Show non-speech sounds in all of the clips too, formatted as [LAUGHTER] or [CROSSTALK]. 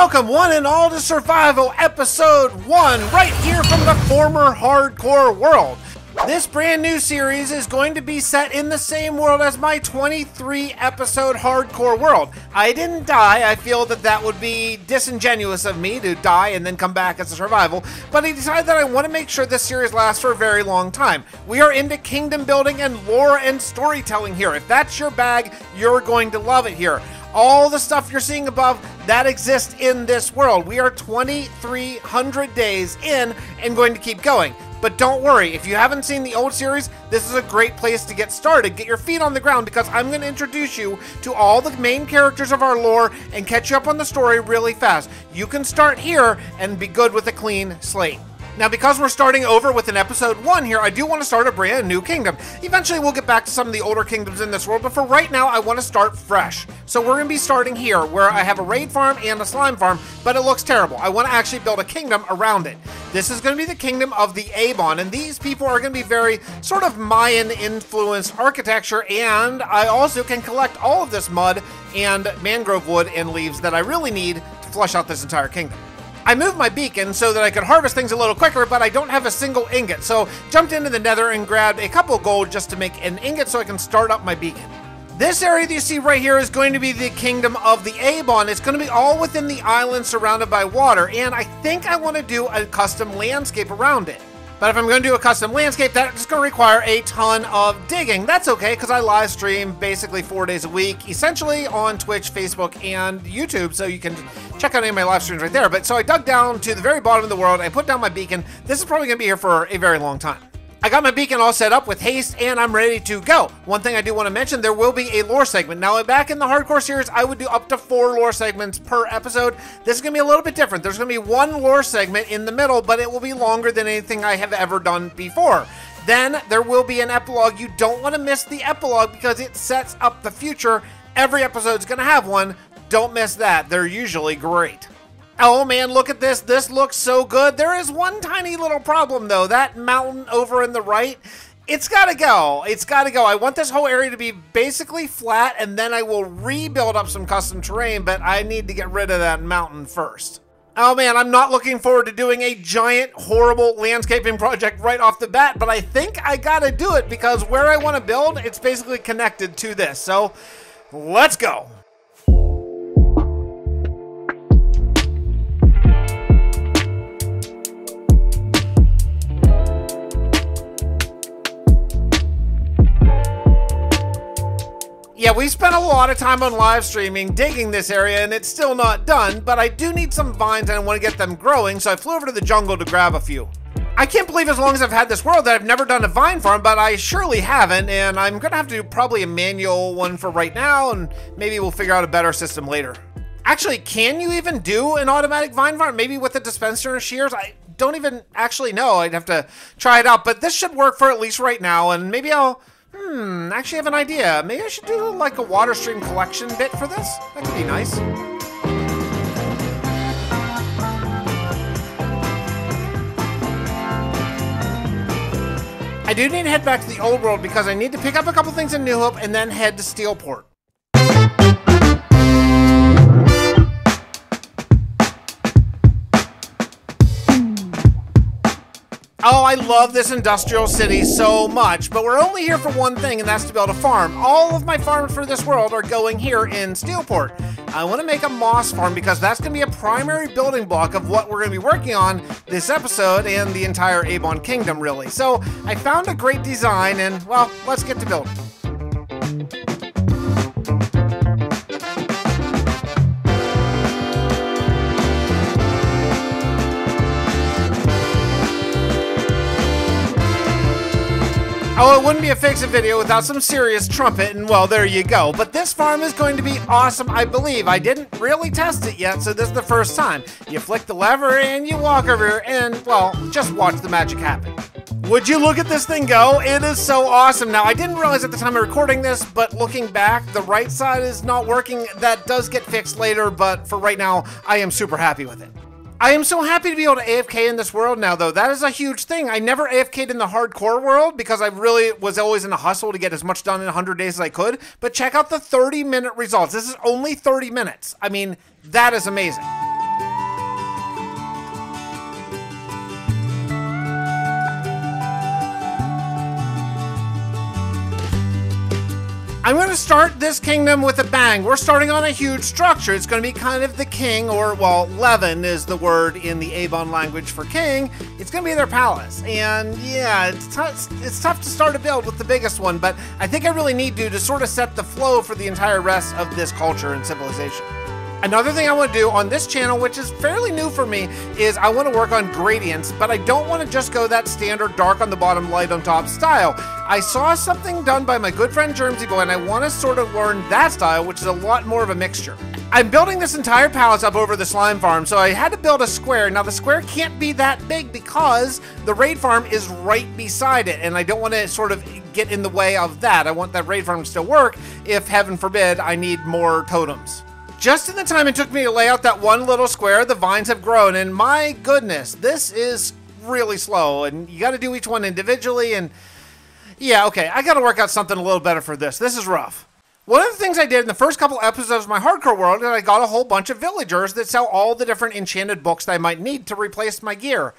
Welcome, one and all, to Survival Episode 1, right here from the former hardcore world. This brand new series is going to be set in the same world as my 23 episode hardcore world. I didn't die, I feel that that would be disingenuous of me to die and then come back as a survival, but I decided that I want to make sure this series lasts for a very long time. We are into kingdom building and lore and storytelling here. If that's your bag, you're going to love it here. All the stuff you're seeing above, that exists in this world. We are 2,300 days in and going to keep going. But don't worry, if you haven't seen the old series, this is a great place to get started. Get your feet on the ground because I'm going to introduce you to all the main characters of our lore and catch you up on the story really fast. You can start here and be good with a clean slate. Now, because we're starting over with an episode one here, I do want to start a brand new kingdom. Eventually, we'll get back to some of the older kingdoms in this world, but for right now, I want to start fresh. So we're going to be starting here, where I have a raid farm and a slime farm, but it looks terrible. I want to actually build a kingdom around it. This is going to be the kingdom of the Abon, and these people are going to be very sort of Mayan-influenced architecture, and I also can collect all of this mud and mangrove wood and leaves that I really need to flush out this entire kingdom. I moved my beacon so that I could harvest things a little quicker, but I don't have a single ingot. So jumped into the nether and grabbed a couple gold just to make an ingot so I can start up my beacon. This area that you see right here is going to be the kingdom of the Abon. It's going to be all within the island surrounded by water, and I think I want to do a custom landscape around it. But if I'm going to do a custom landscape, that's going to require a ton of digging. That's okay, because I live stream basically four days a week, essentially on Twitch, Facebook, and YouTube, so you can check out any of my live streams right there. But so I dug down to the very bottom of the world, I put down my beacon. This is probably going to be here for a very long time. I got my beacon all set up with haste and I'm ready to go. One thing I do want to mention, there will be a lore segment. Now, back in the hardcore series, I would do up to four lore segments per episode. This is going to be a little bit different. There's going to be one lore segment in the middle, but it will be longer than anything I have ever done before. Then there will be an epilogue. You don't want to miss the epilogue because it sets up the future. Every episode is going to have one. Don't miss that. They're usually great. Oh man, look at this. This looks so good. There is one tiny little problem though. That mountain over in the right, it's got to go. It's got to go. I want this whole area to be basically flat and then I will rebuild up some custom terrain, but I need to get rid of that mountain first. Oh man, I'm not looking forward to doing a giant, horrible landscaping project right off the bat, but I think I gotta do it because where I want to build, it's basically connected to this. So let's go. Yeah, we spent a lot of time on live streaming digging this area and it's still not done, but I do need some vines and I want to get them growing, so I flew over to the jungle to grab a few. I can't believe as long as I've had this world that I've never done a vine farm, but I surely haven't, and I'm gonna have to do probably a manual one for right now, and maybe we'll figure out a better system later. Actually, can you even do an automatic vine farm? Maybe with a dispenser and shears? I don't even actually know. I'd have to try it out, but this should work for at least right now, and maybe I'll Hmm, actually I have an idea. Maybe I should do like a water stream collection bit for this? That could be nice. I do need to head back to the old world because I need to pick up a couple things in New Hope and then head to Steelport. Oh, I love this industrial city so much, but we're only here for one thing, and that's to build a farm. All of my farms for this world are going here in Steelport. I want to make a moss farm because that's going to be a primary building block of what we're going to be working on this episode and the entire Abon Kingdom, really. So I found a great design, and, well, let's get to building. Oh, it wouldn't be a Fixxitt video without some serious trumpet, and well, there you go. But this farm is going to be awesome, I believe. I didn't really test it yet, so this is the first time. You flick the lever and you walk over and, well, just watch the magic happen. Would you look at this thing go? It is so awesome. Now, I didn't realize at the time of recording this, but looking back, the right side is not working. That does get fixed later, but for right now, I am super happy with it. I am so happy to be able to AFK in this world now, though. That is a huge thing. I never AFK'd in the hardcore world because I really was always in a hustle to get as much done in 100 days as I could. But check out the 30 minute results. This is only 30 minutes. I mean, that is amazing. I'm going to start this kingdom with a bang. We're starting on a huge structure. It's going to be kind of the king, or, well, Levin is the word in the Abon language for king. It's going to be their palace. And yeah, it's, it's tough to start a build with the biggest one, but I think I really need to to sort of set the flow for the entire rest of this culture and civilization. Another thing I want to do on this channel, which is fairly new for me, is I want to work on gradients, but I don't want to just go that standard dark on the bottom, light on top style. I saw something done by my good friend Jermsy Boy, and I want to sort of learn that style, which is a lot more of a mixture. I'm building this entire palace up over the slime farm, so I had to build a square. Now, the square can't be that big because the raid farm is right beside it, and I don't want to sort of get in the way of that. I want that raid farm to still work if, heaven forbid, I need more totems. Just in the time it took me to lay out that one little square, the vines have grown, and my goodness, this is really slow, and you got to do each one individually, and yeah, okay, I got to work out something a little better for this. This is rough. One of the things I did in the first couple episodes of my hardcore world is I got a whole bunch of villagers that sell all the different enchanted books that I might need to replace my gear.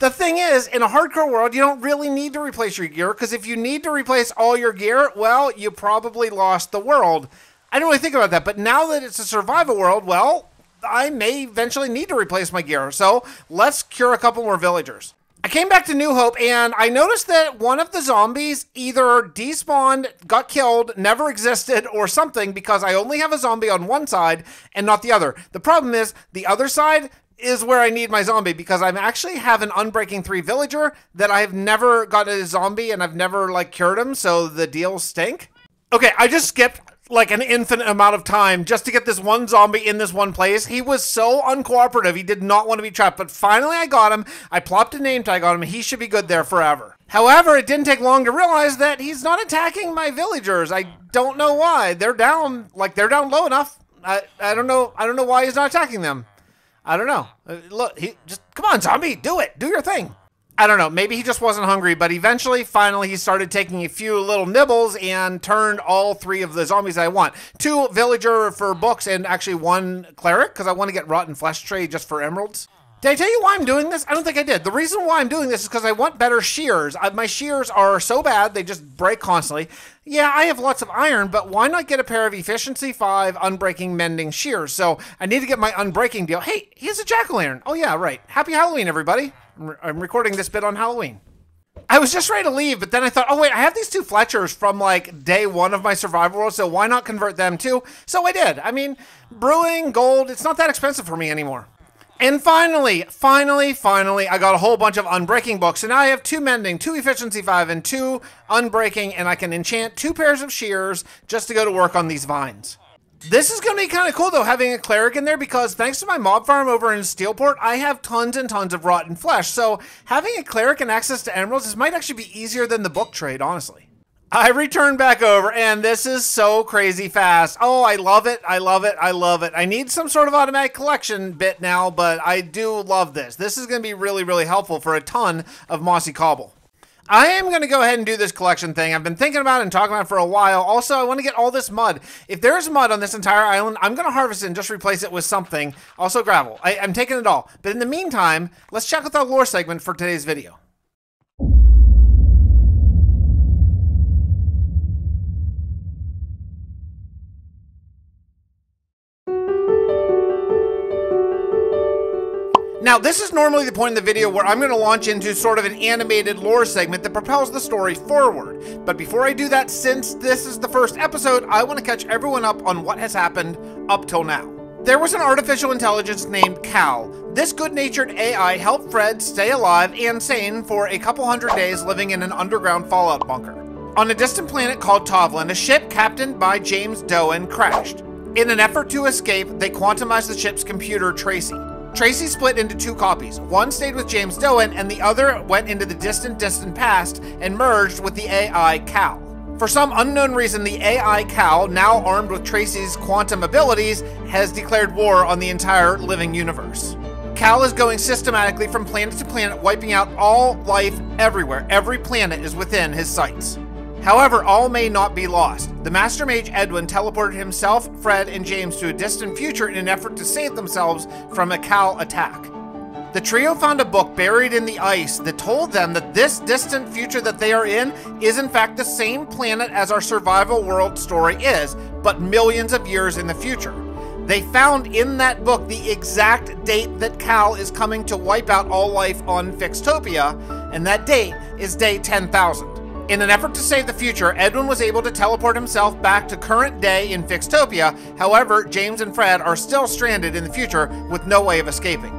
The thing is, in a hardcore world, you don't really need to replace your gear, because if you need to replace all your gear, well, you probably lost the world. I didn't really think about that, but now that it's a survival world, well, I may eventually need to replace my gear. So let's cure a couple more villagers. I came back to New Hope and I noticed that one of the zombies either despawned, got killed, never existed, or something because I only have a zombie on one side and not the other. The problem is the other side is where I need my zombie because I actually have an Unbreaking 3 villager that I've never got a zombie and I've never like cured him, so the deals stink. Okay, I just skipped like an infinite amount of time just to get this one zombie in this one place. He was so uncooperative. He did not want to be trapped. But finally, I got him. I plopped a name tag on him. He should be good there forever. However, it didn't take long to realize that he's not attacking my villagers. I don't know why. They're down, like they're down low enough. I, I don't know. I don't know why he's not attacking them. I don't know. Uh, look, he just come on, zombie, do it. Do your thing. I don't know, maybe he just wasn't hungry, but eventually, finally, he started taking a few little nibbles and turned all three of the zombies I want. Two villager for books and actually one cleric, because I want to get rotten flesh trade just for emeralds. Did I tell you why I'm doing this? I don't think I did. The reason why I'm doing this is because I want better shears. I, my shears are so bad, they just break constantly. Yeah, I have lots of iron, but why not get a pair of Efficiency 5 Unbreaking Mending shears? So I need to get my Unbreaking deal. Hey, here's a Jack-O-Lantern. Oh yeah, right. Happy Halloween, everybody. I'm recording this bit on Halloween. I was just ready to leave, but then I thought, oh wait, I have these two Fletchers from like day one of my survival world, so why not convert them too? So I did. I mean, brewing gold, it's not that expensive for me anymore. And finally, finally, finally, I got a whole bunch of unbreaking books, and now I have two mending, two efficiency five, and two unbreaking, and I can enchant two pairs of shears just to go to work on these vines. This is going to be kind of cool, though, having a cleric in there because thanks to my mob farm over in Steelport, I have tons and tons of rotten flesh. So having a cleric and access to emeralds, this might actually be easier than the book trade, honestly. I return back over, and this is so crazy fast. Oh, I love it. I love it. I love it. I need some sort of automatic collection bit now, but I do love this. This is going to be really, really helpful for a ton of mossy cobble. I am going to go ahead and do this collection thing. I've been thinking about it and talking about it for a while. Also, I want to get all this mud. If there's mud on this entire island, I'm going to harvest it and just replace it with something. Also gravel. I, I'm taking it all. But in the meantime, let's check with our lore segment for today's video. Now, this is normally the point in the video where I'm going to launch into sort of an animated lore segment that propels the story forward. But before I do that, since this is the first episode, I want to catch everyone up on what has happened up till now. There was an artificial intelligence named Cal. This good-natured AI helped Fred stay alive and sane for a couple hundred days living in an underground fallout bunker. On a distant planet called Tovlin, a ship captained by James Doen crashed. In an effort to escape, they quantumized the ship's computer, Tracy. Tracy split into two copies. One stayed with James Doen, and the other went into the distant, distant past and merged with the AI Cal. For some unknown reason, the AI Cal, now armed with Tracy's quantum abilities, has declared war on the entire living universe. Cal is going systematically from planet to planet, wiping out all life everywhere. Every planet is within his sights. However, all may not be lost. The Master Mage Edwin teleported himself, Fred, and James to a distant future in an effort to save themselves from a Cal attack. The trio found a book buried in the ice that told them that this distant future that they are in is, in fact, the same planet as our survival world story is, but millions of years in the future. They found in that book the exact date that Cal is coming to wipe out all life on Fixtopia, and that date is day 10,000. In an effort to save the future, Edwin was able to teleport himself back to current day in Fixtopia. However, James and Fred are still stranded in the future with no way of escaping.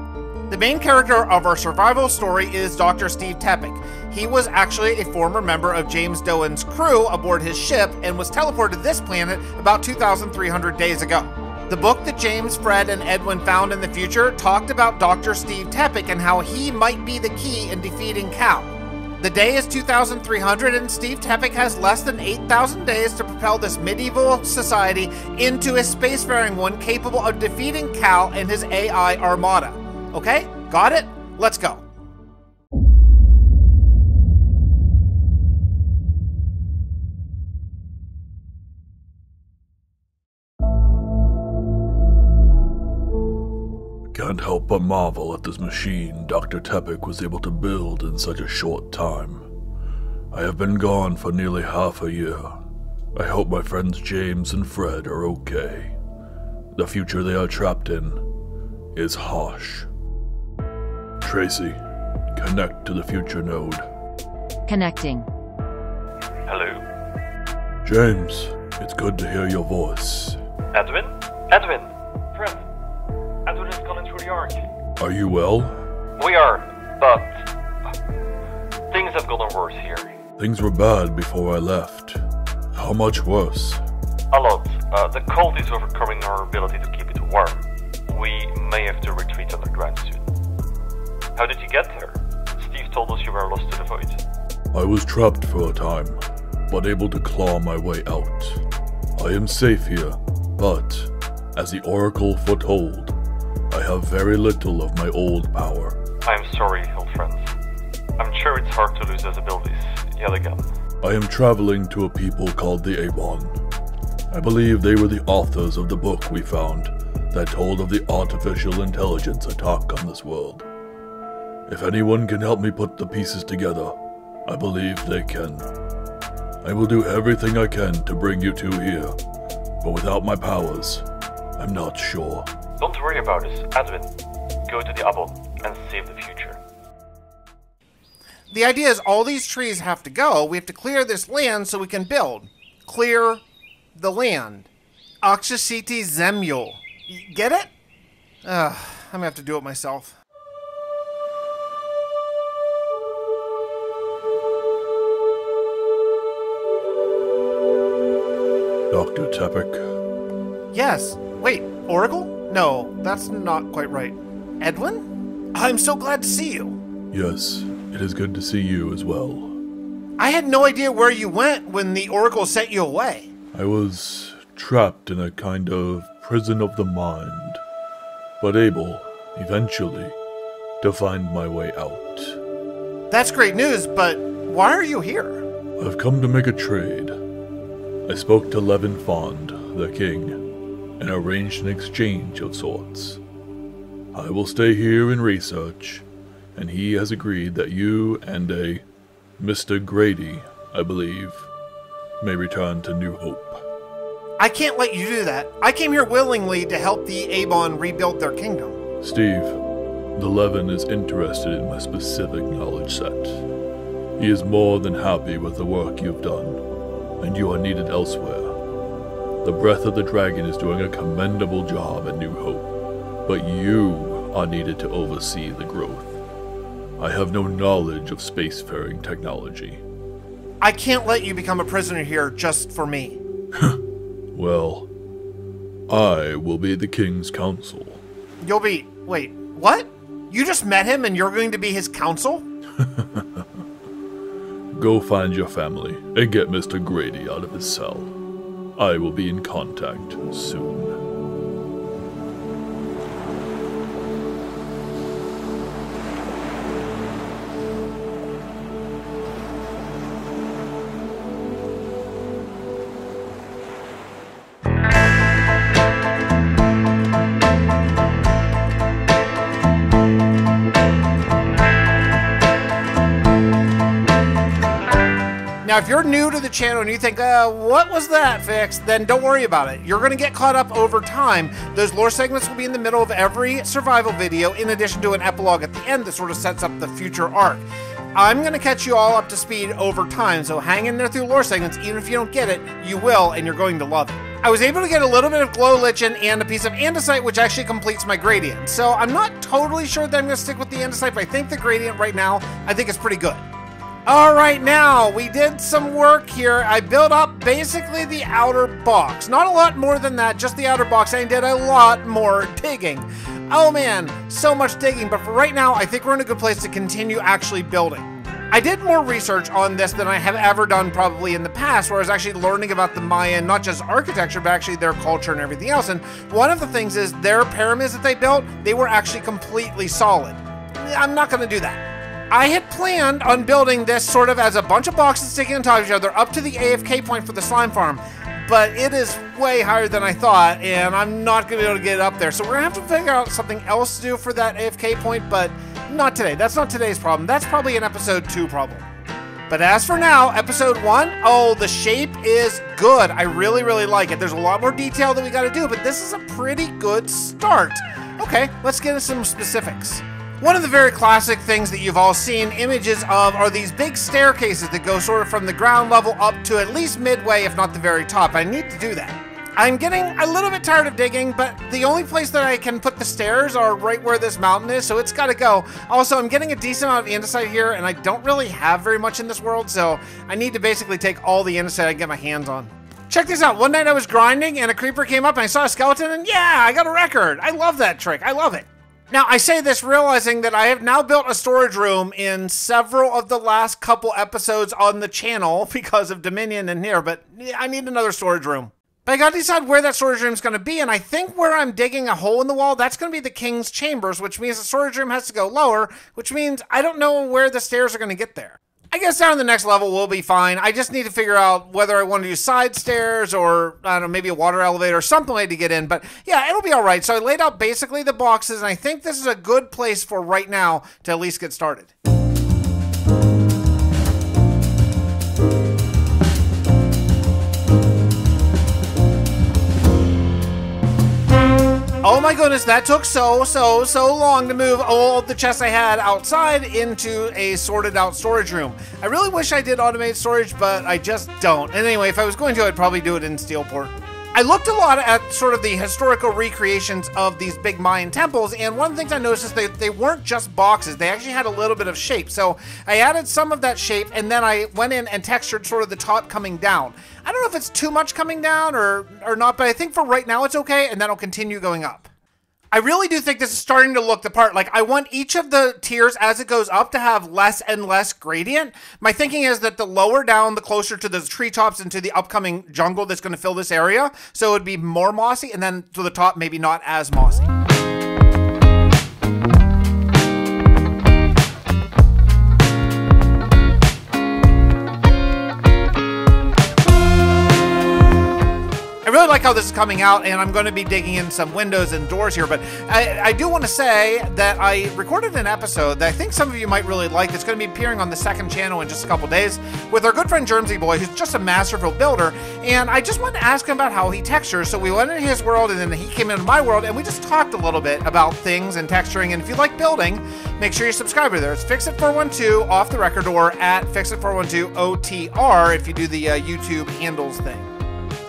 The main character of our survival story is Dr. Steve Tepek. He was actually a former member of James Doan's crew aboard his ship and was teleported to this planet about 2,300 days ago. The book that James, Fred, and Edwin found in the future talked about Dr. Steve Tepek and how he might be the key in defeating Cal. The day is 2300, and Steve Tepek has less than 8,000 days to propel this medieval society into a spacefaring one capable of defeating Cal and his AI armada. Okay? Got it? Let's go. Can't help but marvel at this machine Dr. Tepek was able to build in such a short time. I have been gone for nearly half a year. I hope my friends James and Fred are okay. The future they are trapped in is harsh. Tracy, connect to the future node. Connecting. Hello? James, it's good to hear your voice. Edwin? Edwin! Fred! Edwin is gone through the ark. Are you well? We are, but. Things have gotten worse here. Things were bad before I left. How much worse? A lot. Uh, the cold is overcoming our ability to keep it warm. We may have to retreat underground soon. How did you get there? Steve told us you were lost to the void. I was trapped for a time, but able to claw my way out. I am safe here, but, as the Oracle foretold, have very little of my old power. I am sorry, old friends. I'm sure it's hard to lose those abilities, yet again. I am traveling to a people called the Abon. I believe they were the authors of the book we found that told of the artificial intelligence attack on this world. If anyone can help me put the pieces together, I believe they can. I will do everything I can to bring you two here, but without my powers, I'm not sure. Don't worry about us, Edwin. Go to the Abon and save the future. The idea is all these trees have to go. We have to clear this land so we can build. Clear the land. Akshasiti Zemyul. Get it? Ugh, I'm gonna have to do it myself. Dr. Tepek, Yes. Wait, Oracle? No, that's not quite right. Edwin? I'm so glad to see you. yes, it is good to see you as well. I had no idea where you went when the Oracle sent you away. I was trapped in a kind of prison of the mind, but able, eventually, to find my way out. That's great news, but why are you here? I've come to make a trade. I spoke to Levin Fond, the king, and arranged an exchange of sorts. I will stay here and research, and he has agreed that you and a Mr. Grady, I believe, may return to New Hope. I can't let you do that. I came here willingly to help the Abon rebuild their kingdom. Steve, the Levin is interested in my specific knowledge set. He is more than happy with the work you've done, and you are needed elsewhere. The Breath of the Dragon is doing a commendable job at New Hope, but you are needed to oversee the growth. I have no knowledge of spacefaring technology. I can't let you become a prisoner here just for me. Well, I will be the King's counsel. You'll be. Wait, what? You just met him and you're going to be his counsel? [LAUGHS] Go find your family and get Mr. Grady out of his cell. I will be in contact soon. Now, if you're new to the channel and you think, uh, what was that fix? Then don't worry about it. You're going to get caught up over time. Those lore segments will be in the middle of every survival video, in addition to an epilogue at the end that sort of sets up the future arc. I'm going to catch you all up to speed over time, so hang in there through lore segments. Even if you don't get it, you will, and you're going to love it. I was able to get a little bit of glow lichen and a piece of andesite, which actually completes my gradient. So I'm not totally sure that I'm going to stick with the andesite, but I think the gradient right now, I think is pretty good. All right, now we did some work here. I built up basically the outer box. Not a lot more than that, just the outer box. I did a lot more digging. Oh man, so much digging, but for right now, I think we're in a good place to continue actually building. I did more research on this than I have ever done probably in the past, where I was actually learning about the Mayan, not just architecture, but actually their culture and everything else. And one of the things is their pyramids that they built, they were actually completely solid. I'm not to do that. I had planned on building this sort of as a bunch of boxes sticking on top of each other up to the AFK point for the slime farm. But it is way higher than I thought, and I'm not to be able to get it up there. So we're to have to figure out something else to do for that AFK point, but not today. That's not today's problem. That's probably an episode 2 problem. But as for now, episode 1, oh, the shape is good. I really, really like it. There's a lot more detail that we got to do, but this is a pretty good start. Okay, let's get into some specifics. One of the very classic things that you've all seen images of are these big staircases that go sort of from the ground level up to at least midway, if not the very top. I need to do that. I'm getting a little bit tired of digging, but the only place that I can put the stairs are right where this mountain is, so it's gotta go. Also, I'm getting a decent amount of andesite here, and I don't really have very much in this world, so I need to basically take all the andesite I can get my hands on. Check this out. One night I was grinding, and a creeper came up, and I saw a skeleton, and yeah, I got a record. I love that trick. I love it. Now, I say this realizing that I have now built a storage room in several of the last couple episodes on the channel [LAUGHS] because of Dominion and here, but I need another storage room. But I gotta decide where that storage room is gonna be, and I think where I'm digging a hole in the wall, that's gonna be the king's chambers, which means the storage room has to go lower, which means I don't know where the stairs are gonna get there. I guess down the next level we'll be fine. I just need to figure out whether I want to do side stairs or, I don't know, maybe a water elevator or something like to get in. But yeah, it'll be all right. So I laid out basically the boxes, and I think this is a good place for right now to at least get started. Oh my goodness, that took so, so, so long to move all the chests I had outside into a sorted out storage room. I really wish I did automated storage, but I just don't. And anyway, if I was going to, I'd probably do it in Steelport. I looked a lot at sort of the historical recreations of these big Mayan temples, and one of the things I noticed is they, they weren't just boxes, they actually had a little bit of shape. So I added some of that shape, and then I went in and textured sort of the top coming down. I don't know if it's too much coming down or, or not, but I think for right now it's okay, and then I'll continue going up. I really do think this is starting to look the part. Like, I want each of the tiers as it goes up to have less and less gradient. My thinking is that the lower down, the closer to the treetops and to the upcoming jungle that's going to fill this area. So it would be more mossy, and then to the top, maybe not as mossy. Really like how this is coming out, and I'm going to be digging in some windows and doors here. But I, I do want to say that I recorded an episode that I think some of you might really like. That's going to be appearing on the second channel in just a couple days with our good friend Jermsy Boy, who's just a masterful builder. And I just wanted to ask him about how he textures. So we went into his world, and then he came into my world, and we just talked a little bit about things and texturing. And if you like building, make sure you subscribe to there. It's Fixxitt412 off the record or at Fixxitt412 OTR if you do the uh, YouTube handles thing.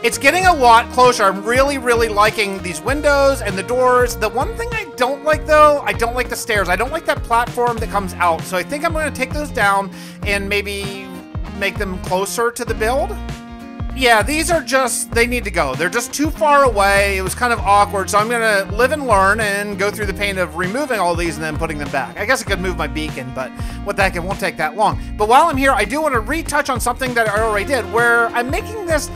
It's getting a lot closer. I'm really, really liking these windows and the doors. The one thing I don't like, though, I don't like the stairs. I don't like that platform that comes out. So I think I'm going to take those down and maybe make them closer to the build. Yeah, these are just, they need to go. They're just too far away. It was kind of awkward. So I'm going to live and learn and go through the pain of removing all these and then putting them back. I guess I could move my beacon, but what the heck, it won't take that long. But while I'm here, I do want to retouch on something that I already did, where I'm making this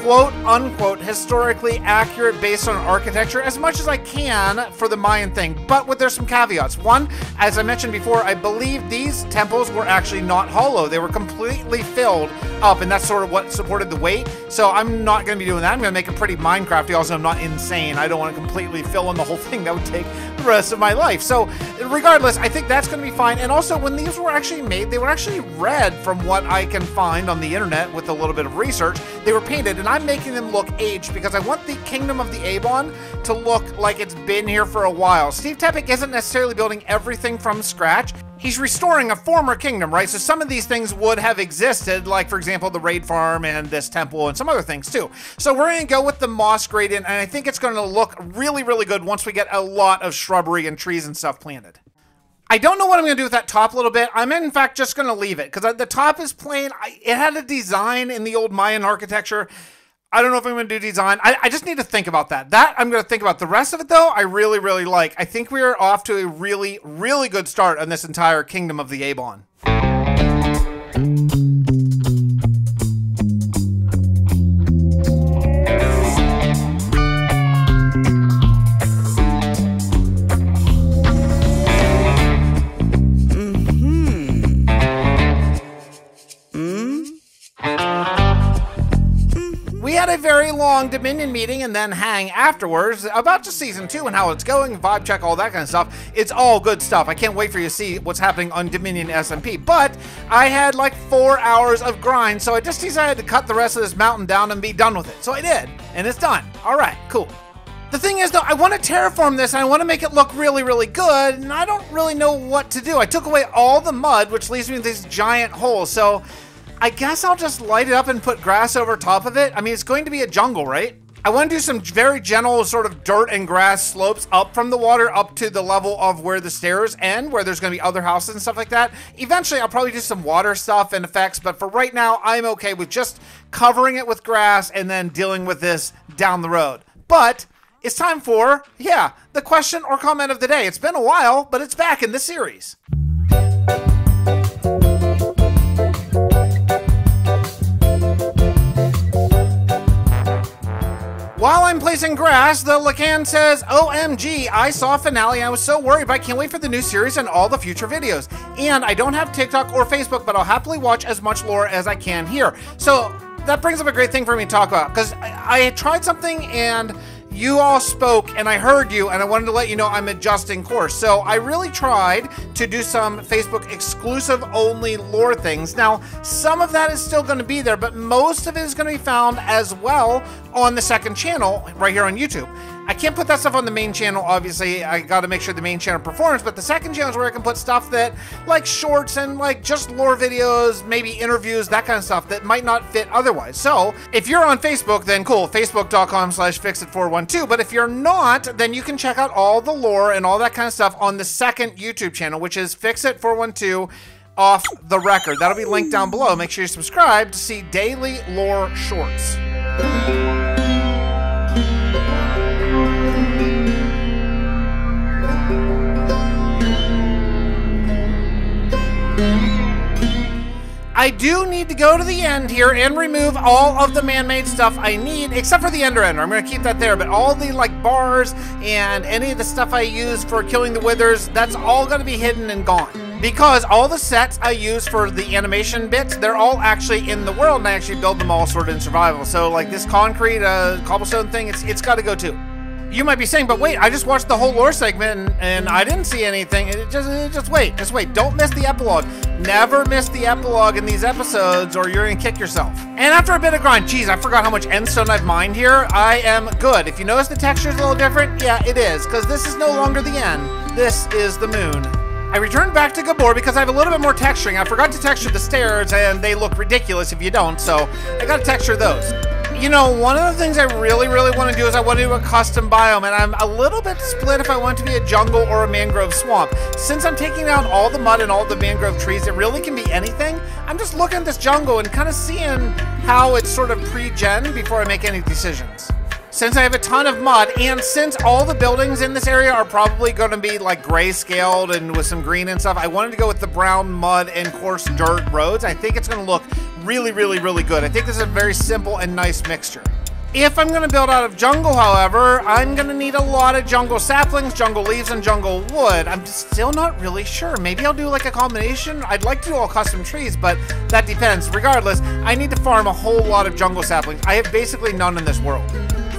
quote unquote historically accurate based on architecture as much as I can for the Mayan thing, but with there's some caveats. One, as I mentioned before, I believe these temples were actually not hollow. They were completely filled up, and that's sort of what supported the weight. So I'm not going to be doing that. I'm going to make it pretty Minecrafty. Also, I'm not insane. I don't want to completely fill in the whole [LAUGHS] thing. That would take the rest of my life. So regardless, I think that's going to be fine. And also, when these were actually made, they were actually red from what I can find on the internet with a little bit of research. They were painted, and I'm making them look aged because I want the Kingdom of the Abon to look like it's been here for a while. Steve Tepek isn't necessarily building everything from scratch. He's restoring a former kingdom, right? So some of these things would have existed, like, for example, the raid farm and this temple and some other things too. So we're going to go with the moss gradient, and I think it's going to look really, really good once we get a lot of shrubbery and trees and stuff planted. I don't know what I'm going to do with that top little bit. I'm in fact just going to leave it because the top is plain. It had a design in the old Mayan architecture. I don't know if I'm going to do design. I, I just need to think about that. That I'm going to think about. The rest of it, though, I really, really like. I think we are off to a really, really good start on this entire Kingdom of the Abon. Long Dominion meeting and then hang afterwards about just season two and how it's going, vibe check, all that kind of stuff. It's all good stuff. I can't wait for you to see what's happening on Dominion SMP. But I had like four hours of grind, so I just decided to cut the rest of this mountain down and be done with it. So I did, and it's done. All right, cool. The thing is, though, I want to terraform this and I want to make it look really, really good, and I don't really know what to do. I took away all the mud, which leaves me with these giant holes. So I guess I'll just light it up and put grass over top of it. I mean, it's going to be a jungle, right? I want to do some very gentle sort of dirt and grass slopes up from the water up to the level of where the stairs end, where there's going to be other houses and stuff like that. Eventually, I'll probably do some water stuff and effects, but for right now, I'm okay with just covering it with grass and then dealing with this down the road. But it's time for, yeah, the question or comment of the day. It's been a while, but it's back in the series. While I'm placing grass, the Lacan says, OMG, I saw finale. I was so worried, but I can't wait for the new series and all the future videos. And I don't have TikTok or Facebook, but I'll happily watch as much lore as I can here. So that brings up a great thing for me to talk about because I, I tried something and you all spoke and I heard you and I wanted to let you know I'm adjusting course. So I really tried to do some Facebook exclusive only lore things. Now, some of that is still going to be there, but most of it is going to be found as well on the second channel right here on YouTube. I can't put that stuff on the main channel, obviously. I got to make sure the main channel performs, but the second channel is where I can put stuff that, like shorts and like just lore videos, maybe interviews, that kind of stuff that might not fit otherwise. So if you're on Facebook, then cool, facebook.com slash Fixxitt412. But if you're not, then you can check out all the lore and all that kind of stuff on the second YouTube channel, which is Fixxitt412 off the record. That'll be linked down below. Make sure you subscribe to see daily lore shorts. I do need to go to the end here and remove all of the man-made stuff I need, except for the Ender Ender. I'm going to keep that there, but all the like bars and any of the stuff I use for killing the withers, that's all going to be hidden and gone. Because all the sets I use for the animation bits, they're all actually in the world, and I actually build them all sort of in survival. So like this concrete uh, cobblestone thing, it's it's got to go too you might be saying, but wait, I just watched the whole lore segment and, and I didn't see anything. It just, it just wait, just wait. Don't miss the epilogue. Never miss the epilogue in these episodes or you're gonna kick yourself. And after a bit of grind, geez, I forgot how much endstone I've mined here. I am good. If you notice the texture is a little different, yeah, it is, because this is no longer the end. This is the moon. I returned back to Gabor because I have a little bit more texturing. I forgot to texture the stairs and they look ridiculous if you don't, so I gotta texture those you know, one of the things I really, really want to do is I want to do a custom biome, and I'm a little bit split if I want to be a jungle or a mangrove swamp. Since I'm taking down all the mud and all the mangrove trees, it really can be anything. I'm just looking at this jungle and kind of seeing how it's sort of pre-gen before I make any decisions. Since I have a ton of mud, and since all the buildings in this area are probably going to be like gray-scaled and with some green and stuff, I wanted to go with the brown mud and coarse dirt roads. I think it's going to look really, really, really good. I think this is a very simple and nice mixture. If I'm gonna build out of jungle, however, I'm gonna need a lot of jungle saplings, jungle leaves, and jungle wood. I'm still not really sure. Maybe I'll do like a combination. I'd like to do all custom trees, but that depends. Regardless, I need to farm a whole lot of jungle saplings. I have basically none in this world.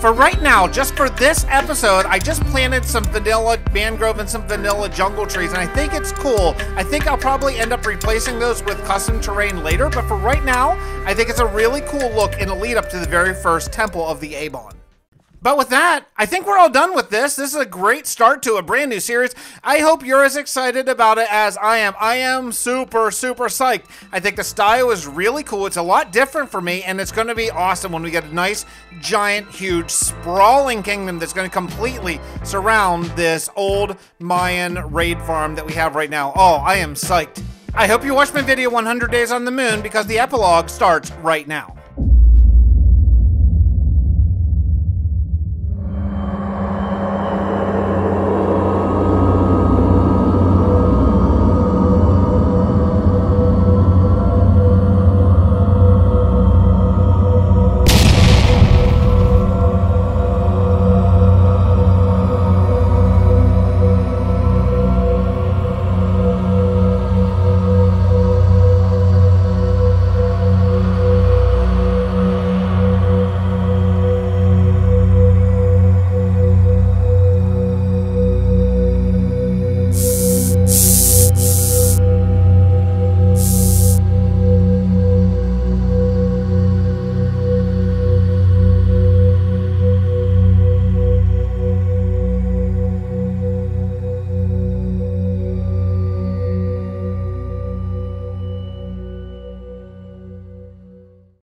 For right now, just for this episode, I just planted some vanilla mangrove and some vanilla jungle trees, and I think it's cool. I think I'll probably end up replacing those with custom terrain later, but for right now, I think it's a really cool look in a lead up to the very first temple of the Abon. But with that, I think we're all done with this. This is a great start to a brand new series. I hope you're as excited about it as I am. I am super, super psyched. I think the style is really cool. It's a lot different for me, and it's going to be awesome when we get a nice, giant, huge, sprawling kingdom that's going to completely surround this old Mayan raid farm that we have right now. Oh, I am psyched. I hope you watched my video 100 Days on the Moon because the epilogue starts right now.